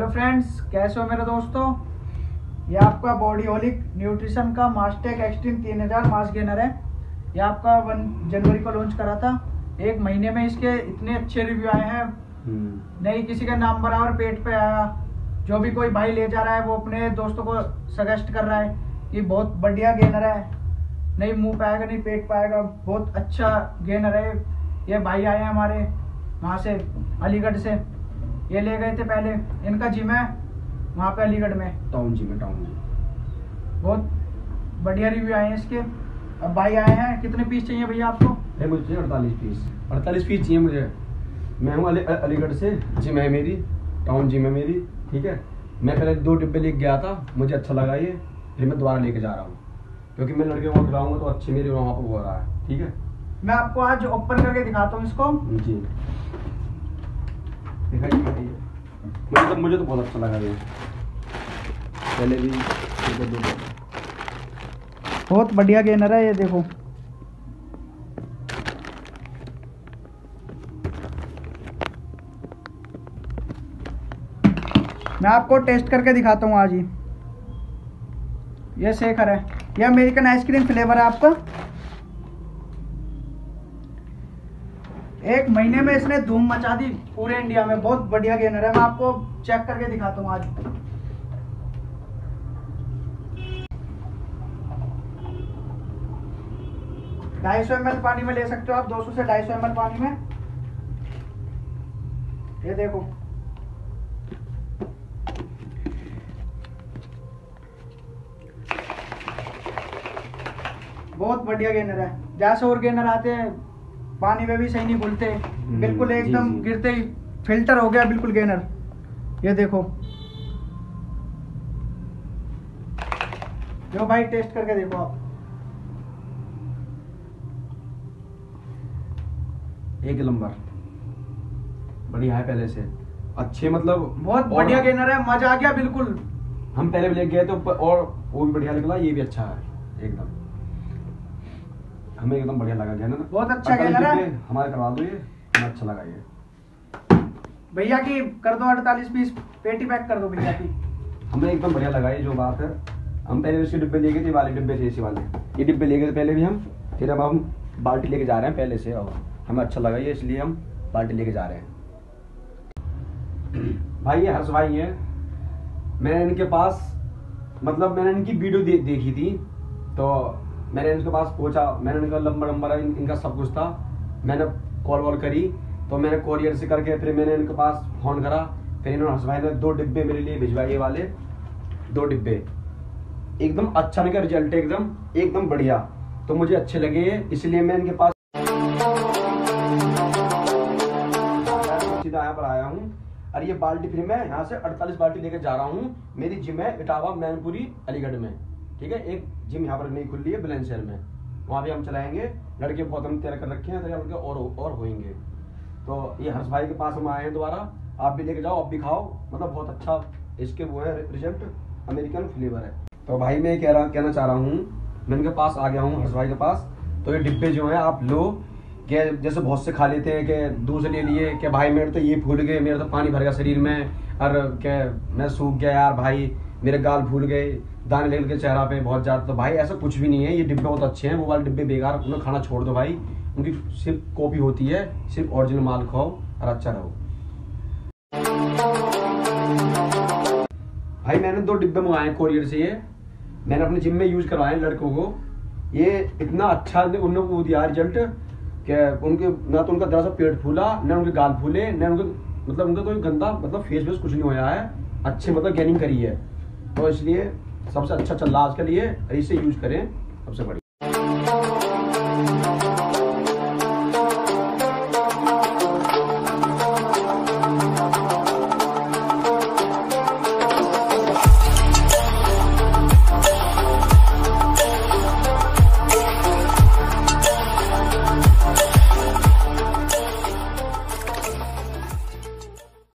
Hello friends कैसे हो मेरे दोस्तों? ये आपका बॉडी होलिक न्यूट्रिशन का मास्टेक एक्सट्रीम 3000 मास गेनर है। ये आपका वन जनवरी को लॉन्च करा था। एक महीने में इसके इतने अच्छे रिव्यू आए हैं। हम्म। नहीं किसी का नाम बराबर पेट पे आया। जो भी कोई भाई ले जा रहा है वो अपने दोस्तों को सजेस्ट कर रहा है कि बहुत बढ़िया गेनर है। नहीं मुँह पाएगा नहीं पेट पाएगा बहुत अच्छा गेनर है। ये भाई आए हैं हमारे वहाँ से अलीगढ़ से। ये ले गए थे पहले। इनका जिम है वहाँ पे अलीगढ़ में। टाउन जिम है टाउन जी बहुत बढ़िया रिव्यू आए हैं इसके। अब भाई आए हैं कितने पीस चाहिए भैया आपको? है मुझे अड़तालीस पीस अड़तालीस पीस चाहिए मुझे। मैं हूँ अली, अलीगढ़ से। जिम है मेरी टाउन जिम है मेरी ठीक है? मैं पहले दो डिब्बे लेके गया था मुझे अच्छा लगा ये। फिर मैं दोबारा लेके जा रहा हूँ। क्योंकि मैं लड़के को खिलाऊँगा तो अच्छे मेरे वहाँ पर हो रहा है ठीक है? मैं आपको आज ओपन करके दिखाता हूँ इसको। जी। दिखाइए मुझे तो मुझे तो बहुत अच्छा लगा ये। पहले भी बहुत बढ़िया गेनर है ये, देखो। मैं आपको टेस्ट करके दिखाता हूँ आज ही। ये शेखर है। ये अमेरिकन आइसक्रीम फ्लेवर है आपका। एक महीने में इसने धूम मचा दी पूरे इंडिया में, बहुत बढ़िया गेनर है। मैं आपको चेक करके दिखाता हूँ आज। ढाई सौ एम पानी में ले सकते हो आप 200 से ढाई सौ एम पानी में। ये देखो। बहुत बढ़िया गेनर है। जैसे और गेनर आते हैं पानी में भी सही नहीं घुलते। बिल्कुल एकदम गिरते ही फ़िल्टर हो गया बिल्कुल गेनर। ये देखो। जो भाई टेस्ट करके देखो आप। एक नंबर। बढ़िया है पहले से। अच्छे मतलब बहुत बढ़िया गेनर है मज़ा आ गया बिल्कुल। हम पहले भी लेके गए तो और वो भी बढ़िया निकला ये भी अच्छा है एकदम। हमें एकदम बढ़िया लगा गया ना बहुत अच्छा गेनर हमारे करवा दो ये हमें अच्छा लगा ये। भैया की कर दो अड़तालीस पीस पेटी पैक कर दो भैया की। हमें एकदम बढ़िया लगा ये जो बात है। हम पहले उसके डिब्बे लेके थे वाले डिब्बे थे इसी वाले। ये डिब्बे लेके थे पहले भी हम फिर अब हम बाल्टी लेके जा रहे हैं पहले से और हमें अच्छा लगा ये इसलिए हम बाल्टी लेके जा रहे हैं। भाई ये हर्ष भाई है। मैंने इनके पास मतलब मैंने इनकी वीडियो दे, देखी थी तो मैंने इनके पास पूछा मैंने इनका लंबा नंबर इन, इनका सब कुछ था। मैंने कॉल वॉल करी तो मैंने कोरियर से करके फिर मैंने इनके पास फ़ोन करा। फिर इन्होंने भाई ने दो डिब्बे मेरे लिए भिजवाए ये वाले दो डिब्बे। एकदम अच्छा इनका रिज़ल्ट एकदम एकदम बढ़िया। तो मुझे अच्छे लगे इसलिए मैं इनके पास सीधा यहाँ पर आया हूँ। और ये बाल्टी फिर मैं यहाँ से 48 बाल्टी लेके जा रहा हूँ। मेरी जिम है इटावा मैनपुरी अलीगढ़ में। ठीक है, एक जिम यहाँ पर नहीं खुल रही है बुलंदशहर में। वहाँ भी हम चलाएँगे। लड़के बहुत हम तैयार कर रखे हैं तो लड़के और और होंगे तो ये हर्ष भाई के पास हम आए हैं दोबारा। आप भी लेके जाओ, आप भी खाओ। मतलब बहुत अच्छा इसके वो है रिज़ल्ट अमेरिकन फ्लेवर है। तो भाई मैं कह रहा, कहना चाह रहा हूँ, मैं इनके पास आ गया हूँ, हर्ष भाई के पास। तो ये डिब्बे जो है, आप लो, कि जैसे बहुत से खा लेते हैं, कि दूसरे ले लिए, कि भाई मेरे तो ये फूल गए, मेरे तो पानी भर गया शरीर में। और क्या मैं सूख गया, यार भाई मेरे गाल फूल गए, दाने निकल के चेहरा पे बहुत ज़्यादा। तो भाई ऐसा कुछ भी नहीं है, ये डिब्बे बहुत अच्छे हैं, वो वाले डिब्बे बेकार उन्हें खाना छोड़ दो भाई। उनकी सिर्फ़ कॉपी होती है, सिर्फ़ ओरिजिनल माल खाओ और अच्छा रहो। भाई मैंने दो डिब्बे मंगाए कोरियर से ये। मैंने अपने जिम में यूज़ करवाए लड़कों को। ये इतना अच्छा उन्होंने वो दिया रिज़ल्ट कि उनके, ना तो उनका दरअसल पेट फूला, न उनके गाल फूले, न उनके मतलब उनका कोई गंदा मतलब फेस वेस कुछ नहीं होया है। अच्छे मतलब गेनिंग करी है। तो इसलिए सबसे अच्छा चल रहा आज के लिए ऐसे यूज़ करें सबसे बढ़िया